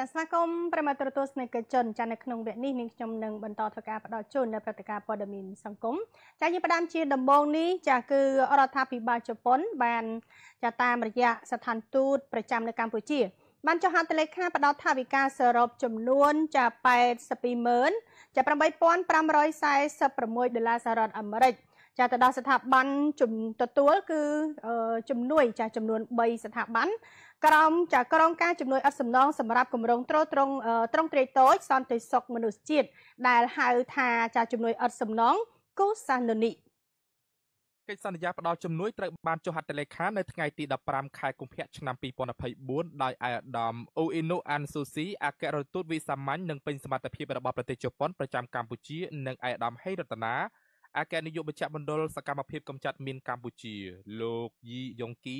ចាស្វាគមន៍ប្រិមត្តទស្សនិកជនចានៅក្នុងវគ្គនេះនាងខ្ញុំនឹងបន្តធ្វើការផ្ដល់ជូននៅព្រឹត្តិការណ៍ព័ត៌មានសង្គមចាយើងផ្ដើមជាដំបូងនេះចាគឺរដ្ឋាភិបាលជប៉ុន បានចាតាមរយៈស្ថានទូតប្រចាំនៅកម្ពុជាបានចុះហត្ថលេខាផ្ដល់ថវិកាសរុបចំនួនចា82ម៉ឺនចា8546ដុល្លារសហរដ្ឋអាមេរិក ចាទៅដល់ស្ថាប័នជំទទួលគឺជំនួយចាចំនួន3ស្ថាប័នក្រមចាក្រមការជំនួយអត់សំណងសម្រាប់គម្រោងត្រួតត្រងត្រង់ត្រេកតូចសន្តិសុខមនុស្សជាតិដែលហៅថាចាជំនួយអត់សំណងគូសាណូនីកិច្ចសន្យាផ្ដល់ជំនួយត្រូវបានចុះហត្ថលេខានៅថ្ងៃទី15ខែកុម្ភៈឆ្នាំ2024ដោយអាយដាមអូអ៊ីណូអានស៊ូស៊ីអគ្គរដ្ឋទូតវិសាមញ្ញនិងពេញសមត្ថភាពរបស់ប្រទេសជប៉ុនប្រចាំកម្ពុជានិងអាយដាមហេរតនា អគ្គនាយកបញ្ជាមណ្ឌលសកម្មភាពកម្ចាត់មីនកម្ពុជា លោកយីយ៉ុងគី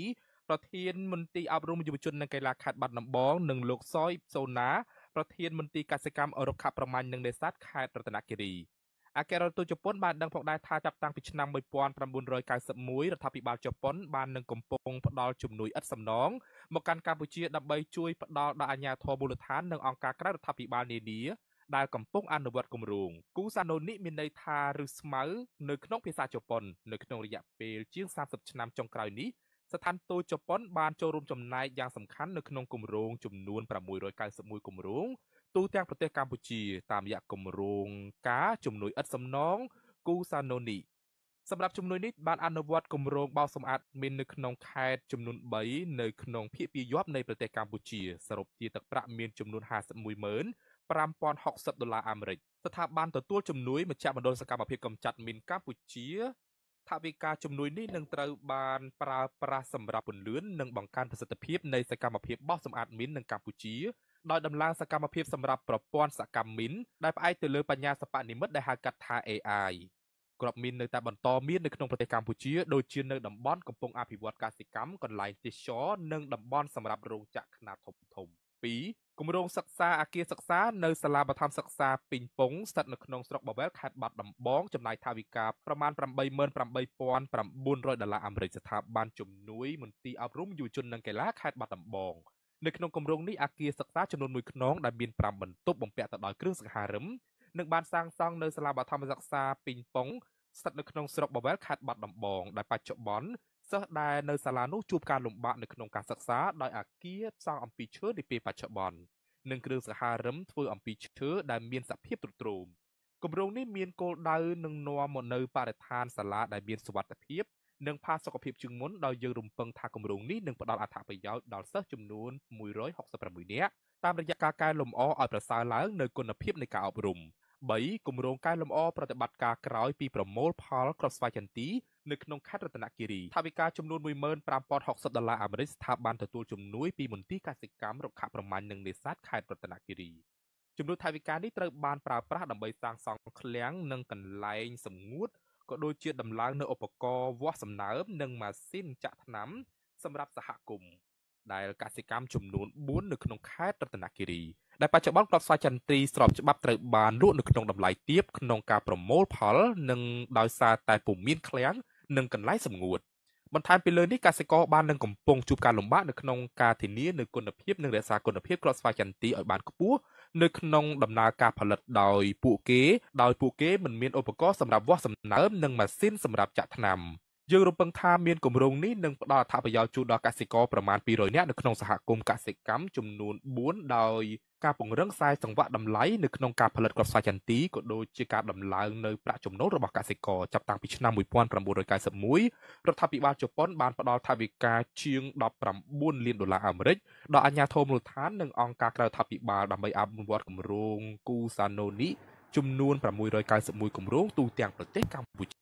ប្រធានមន្ទីរអប់រំយុវជននិងកីឡាខេត្តបាត់ដំបងនិងលោកសយសូណាប្រធានមន្ទីរកសិកម្មរុក្ខប្រមាញ់និងនេសាទខេត្តរតនគិរីអគ្គរដ្ឋទូតជប៉ុនបានដឹងផងដែរថាចាប់តាំងពីឆ្នាំ1991រដ្ឋាភិបាលជប៉ុនបាននឹងកំពុងផ្ដល់ជំនួយឥតសំណងមកកាន់កម្ពុជាដើម្បីជួយផ្ដល់ដល់អាជ្ញាធរមូលដ្ឋាននិងអង្គការក្រៅរដ្ឋាភិបាលនានា ដែលកំពុងអនុវត្តគម្រោងគូសាណូនីមានន័យថាឬស្មៅនៅក្នុងភាសាជប៉ុននៅក្នុងរយៈពេលជាង30ឆ្នាំចុងក្រោយនេះស្ថានទូតជប៉ុនបានចូលរួមចំណែកយ៉ាងសំខាន់នៅក្នុងគម្រោងចំនួន691គម្រោងទូទាំងប្រទេសកម្ពុជាតាមរយៈគម្រោងការជំនួយឥតសំណងគូសាណូនីសម្រាប់ជំនួយនេះបានអនុវត្តគម្រោងបោសសម្អាតមាននៅក្នុងខេត្តចំនួន3នៅក្នុងភាគពាយ័ព្យនៃប្រទេសកម្ពុជាសរុបជាទឹកប្រាក់មានចំនួន51ម៉ឺន 5060ដុល្លារអាមេរិកស្ថាប័នទទួលជំនួយមជ្ឈមណ្ឌលសកម្មភាពកម្ចាត់មីនកម្ពុជាថវិកាជំនួយនេះនឹងត្រូវបានប្រើប្រាស់សម្រាប់ពន្លឿននិងបង្កើនប្រសិទ្ធភាពនៃសកម្មភាពបោះសម្អាតមីននៅកម្ពុជាដោយដំឡើងសកម្មភាពសម្រាប់ប្រព័ន្ធសកម្មមីនដែលផ្អែកទៅលើបញ្ញាសិប្បនិម្មិតដែលហៅកាត់ថា AI ក្របមីននៅតែបន្តមាននៅក្នុងប្រទេសកម្ពុជាដូចជានៅតំបន់កំពុងអភិវឌ្ឍកសិកម្មកន្លែងទេសចរនិងតំបន់សម្រាប់រោងចក្រខ្នាតធំធំ2 គម្រោងសិក្សាអគារសិក្សានៅសាលាបឋមសិក្សាពីងពងស្ថិតនៅក្នុងស្រុកបាវែលខេត្តបាត់ដំបងចំណាយថវិកាប្រមាណ88,900ដុល្លារអាមេរិកស្ថាប័នជំនួយមន្ទីរអប់រំយុវជននិងកីឡាខេត្តបាត់ដំបងនៅក្នុងគម្រោងនេះអគារសិក្សាចំនួន1ខ្នងដែលមាន5បន្ទប់បំពាក់ទៅដោយគ្រឿងសង្ហារឹមនឹងបានសាងសង់នៅសាលាបឋមសិក្សាពីងពងស្ថិតនៅក្នុងស្រុកបាវែលខេត្តបាត់ដំបងដែលបច្ចុប្បន្ន សិស្សដែលនៅសាលានោះជួបការលំបាកនៅក្នុងការសិក្សាដោយអាគារសង់អំពីឈើនាពេលបច្ចុប្បន្ននិងគ្រឿងសង្ហារឹមធ្វើអំពីឈើដែលមានសភាពទ្រុឌទ្រោមគម្រោងនេះមានគោលដៅនឹងនាំមកនៅបរិស្ថានសាលាដែលមានសុវត្ថិភាពនិងផាសុកភាពជាងមុនដោយយើងរំពឹងថាគម្រោងនេះនឹងផ្ដល់អត្ថប្រយោជន៍ដល់សិស្សចំនួន166នាក់តាមរយៈការកែលម្អឲ្យប្រសើរឡើងនៅគុណភាពនៃការអប់រំ3គម្រោងកែលម្អប្រតិបត្តិការក្រោយពីប្រមូលផលគ្រាប់ស្វាយចន្ទី នៅក្នុងខេត្តរតនគិរីថាវិការចំនួន15060ដុល្លារអាមេរិកស្ថាប័នទទួលជំនួយពីមន្ទីរកសិកម្មរុក្ខប្រមាញ់និងនេសាទខេត្តរតនគិរីចំនួនថាវិការនេះត្រូវបានប្រើប្រាស់ដើម្បីសាងសង់ឃ្លាំងនិងកន្លែងសម្ងួតក៏ដូចជាដំឡើងនៅឧបករណ៍វាស់សំណើមនិងម៉ាស៊ីនចាក់ថ្នាំសម្រាប់សហគមន៍ដែលកសិកម្មចំនួន4នៅក្នុងខេត្តរតនគិរីដែលបច្ចុប្បន្នគ្រាប់ស្វាយចន្ទ្រីស្របច្បាប់ត្រូវបានលក់នៅក្នុងតម្លៃទាបក្នុងការប្រមូលផលនិងដោយសារតែពុំមានឃ្លាំង និងកន្លែងសម្ងួតបន្ថែមពីលើនេះកសិករបាននឹងកំពុងជួបការលំបាកនៅក្នុងការធានានូវគុណភាពនិងរក្សាគុណភាពគ្រាប់ស្វាយចន្ទទីឲ្យបានខ្ពស់នៅក្នុងដំណើរការផលិតដោយពួកគេដោយពួកគេមិនមានឧបករណ៍សម្រាប់វាស់សំណើមនិងម៉ាស៊ីនសម្រាប់ចាក់ថ្នាំ យើងរំពឹងថាមានគម្រោងនេះនឹងផ្ដល់អត្ថប្រយោជន៍ជូនដល់កសិករប្រមាណ200នាក់នៅក្នុងសហគមន៍កសិកម្មចំនួន4ដោយការពង្រឹងខ្សែសង្វាក់តម្លៃនៅក្នុងការផលិតគ្រាប់ស្វាយចន្ទីក៏ដូចជាការដំឡើងនៅប្រាក់ចំណូលរបស់កសិករចាប់តាំងពីឆ្នាំ1991រដ្ឋាភិបាលជប៉ុនបានផ្ដល់ថវិកាជាង19លានដុល្លារអាមេរិកដល់អាជ្ញាធរមូលដ្ឋាននិងអង្គការក្រៅរដ្ឋាភិបាលដើម្បីអភិវឌ្ឍគម្រោងគូសាណូនីចំនួន691គម្រោងទូទាំងប្រទេសកម្ពុជា